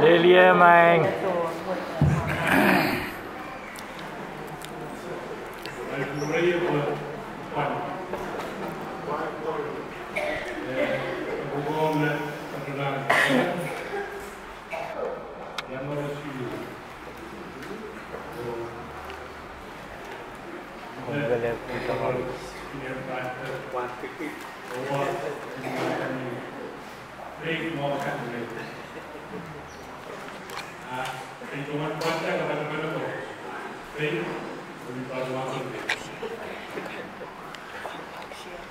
Lilje, man. One ticket.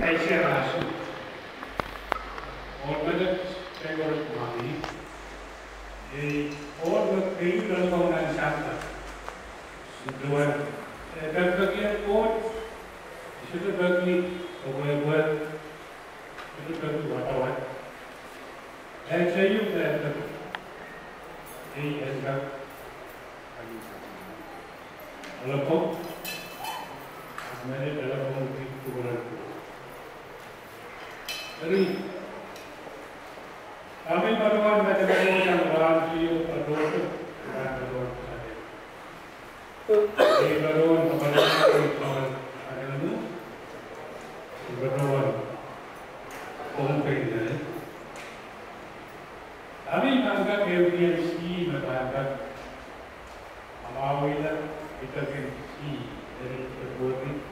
Egyre másik. Orvödött, megorvott mami. Orvött végül a magán sártak. Szóval bebögél volt, és ez a bögni, ahol volt, ez a bögni volt, ahol. Elcsejjük, de ez a Így ez a. Alapok. हमारे कलाभवन उद्योग को बनाने हमें भगवान, मैं भगवान जी भगवान भगवान भगवान भगवान ओम कही जाए हमें मांगा केवलिया सी मांगा हमारा इधर की dari perbuatan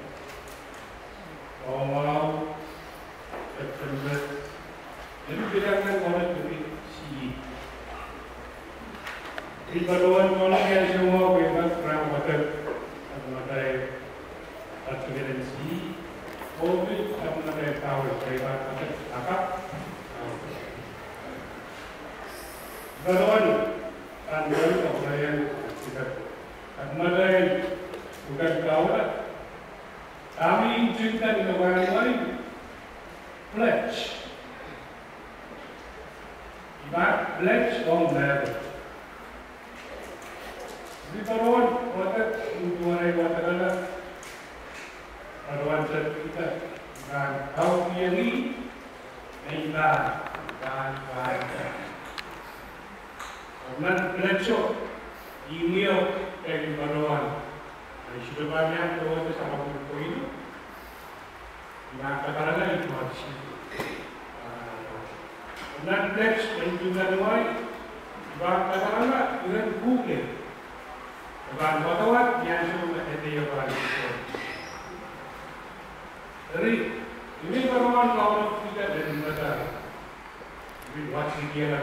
Kawan. Kami. Pledge. Ibarat pledge on. Dan kau Kemudian pledso, email dari Baruan. Dari tuan itu sama buku ini. Nah, katakanlah itu harus Kemudian pledge dari juga luai. Bahkan katakanlah dengan Google. Bahan batawat yang sudah ada yang bahan Jadi, ini Baruan kalau tidak dari negara. Ini wajib dia lah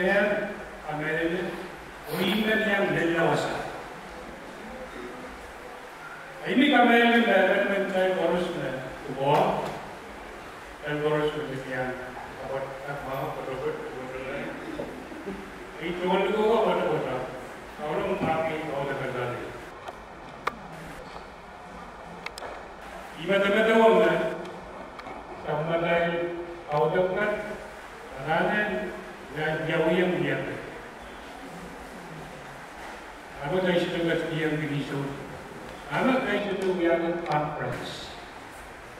Ver a Meredith William Della Osa. Ahí mi ഡിഎംപിഡിഷു അതൊക്കെ ഉയർന്ന conference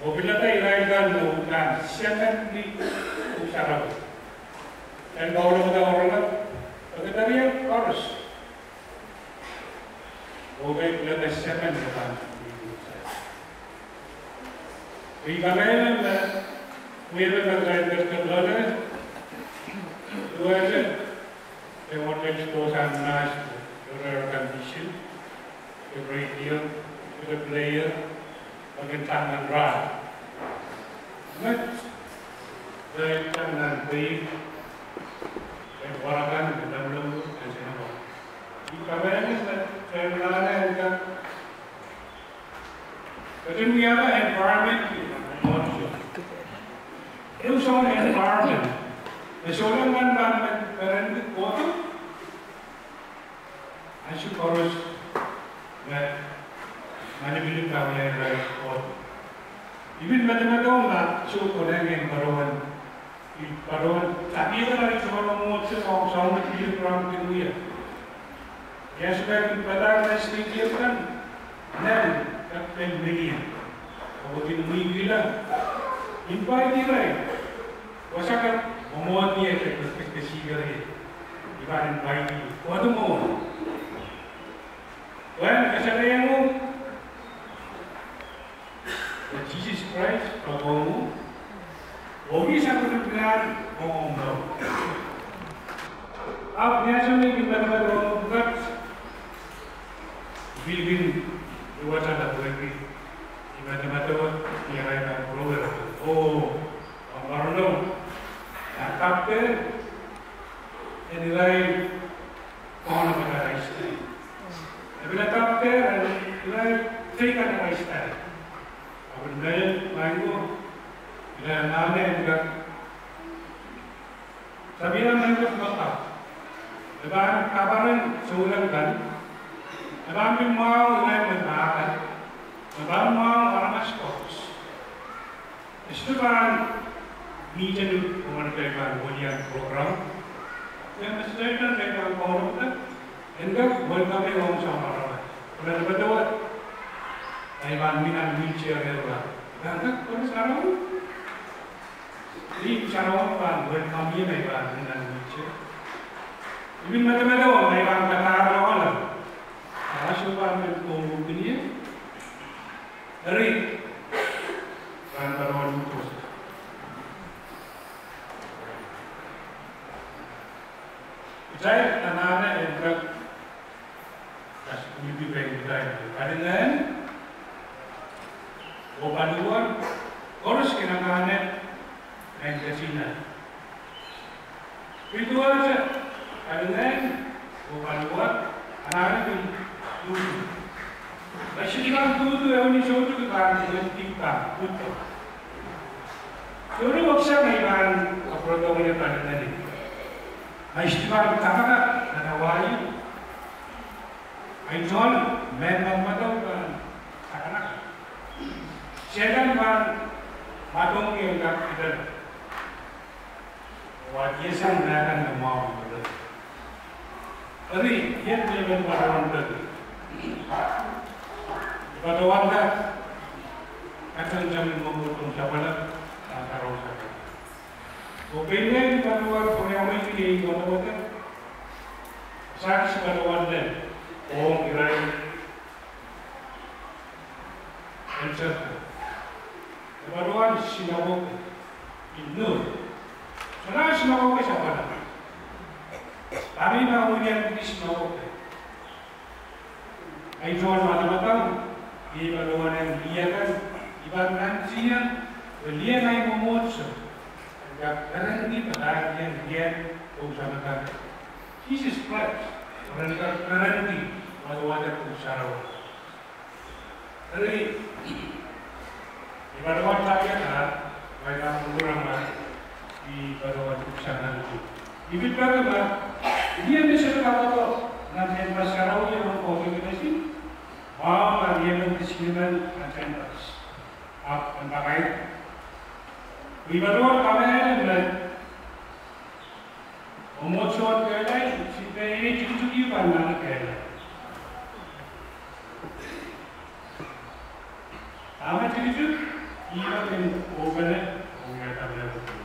mobilata iraigan mo na siya na hindi usarap. Dahil bawal mo na orla, pagkita niya, chorus. Mobil na na siya na hindi usarap. Rikamayana na Weird and uh, Grinders to Learner, who has it, they wanted to go and mask condition a great deal to the player of the Tangan Drive. Next, the Tangan Drive Warakan, Bandung, and Singapore. You awareness that Kerala and the but then we have an environment It only environment. It's only environment, parent, water, I should forest. that manipulative family and right or even Madamadona shook on again Barovan. If Barovan Takiva is one of most of some kilogram in here. Yes, back in Padar, I sleep here, then Captain Million. Over in the Villa. In by the way, was a cut, Omonia, I expect to see your head. If I invite you, what more? Mo. Na Jesus Christ, pagawa mo. Huwag isa ko ng pilan, kung mo. Up niya sa may ginagawa mo bukat. Bilbin, iwasan na buhay. Iba-iba niya kaya ng prower. Oh, ang marunong. Captain nilai pohon pada istri. Bila captain nilai tiga nama istri. Apabila mayu bila nama juga Sabila mayu bapa. Lebaran kabaran seulang kan. Lebaran mau nilai membahakan. Lebaran mau orang maskos. Istiqan meeting mengenai walian program yang kita enggak buat kami orang sama orang benar betul Aiwan minan wheelchair era enggak kalau sekarang ini bicara apa? Buat kami Aiwan minan wheelchair Ibin mata-mata Aiwan kata Obaduan Korus kinakahanap Ngayon sa Sina Itu aja Kadang-kadang Obaduan Anak-anak yung Tutu Kasi lang tutu Ewan ni Soto Kekaran Yung tingkang Tutu Yung waksa may iban Kaproto ko niya kadang-kadang Aistiwa kapaka nanawai ay John men magmataw anak चेलनबार बातों के अंदर इधर వాక్యేశం లేకుండా మా ఉంటుంది అది ఏం చేయబడి ఉంటుంది భగవంత అసలు మొగ్గుతూ చెప్పడం ఆ తర్వాత ఒక పెళ్ళైన తర్వాత కొన్ని అమ్మాయికి కొంతమంది సాక్షి భగవాన్ 신하고 있는 전화 신하고가 잡아라. 밤이 나오게 하는 게 신하고 आई जो वाला बताऊँ ये भगवान ने लिया कर इबान रंजिया तो लिया नहीं वो मोच या करंगी बताया लिया लिया तो उसाना का Jesus Christ करंगी करंगी भगवान ने उसारा हो अरे Oi, ai tuan even in Ogane, we had another thing.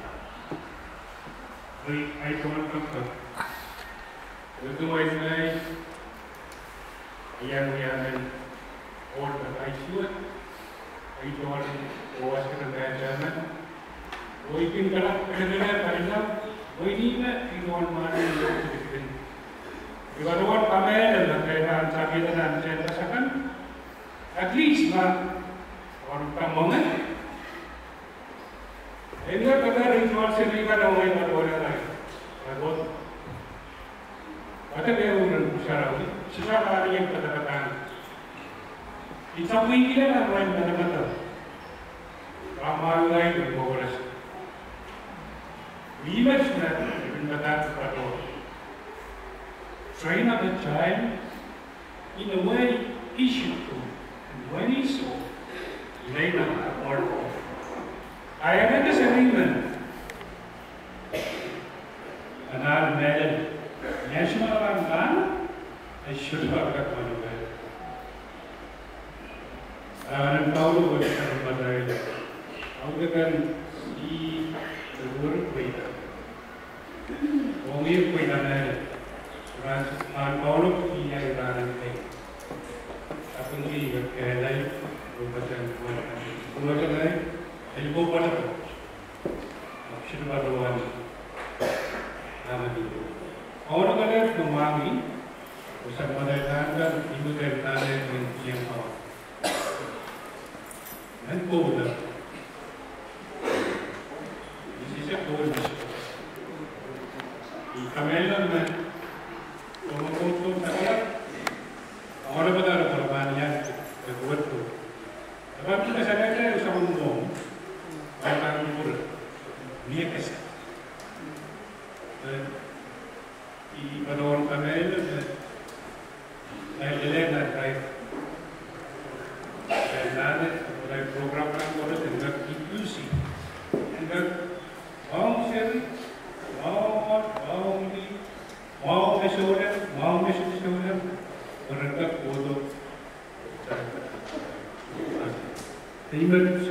I don't confirm. Urdu was like, yeah, we are an old issue. I don't watch the German. We can get up and then we need that. We don't want to do it. You are what come in and the I'm talking and at least one or come moment. എന്നെ തന്നെ വിശ്വാസിക്കാൻ പോലെയായി അതുപോലെ അതെല്ലാവരും ഉഷാറാവും. ഉഷാറാറിയും കഥകത്താണ് ഈ സംഭവിക്കില്ല നമ്മളെ കഥകത്തം രാമാനുതായി പോകണം We must remember that forever. Train up a child in a way he should go, and when he so, later, or I am Kerala'yı, Avrupa'dan Kumakalayı, Elbo bana Shirvadavani, Namadi. Avrupadan Kumami, Usamadayandan, Hindu Devtane, and Jiyamawa. And Kovudar. Niemand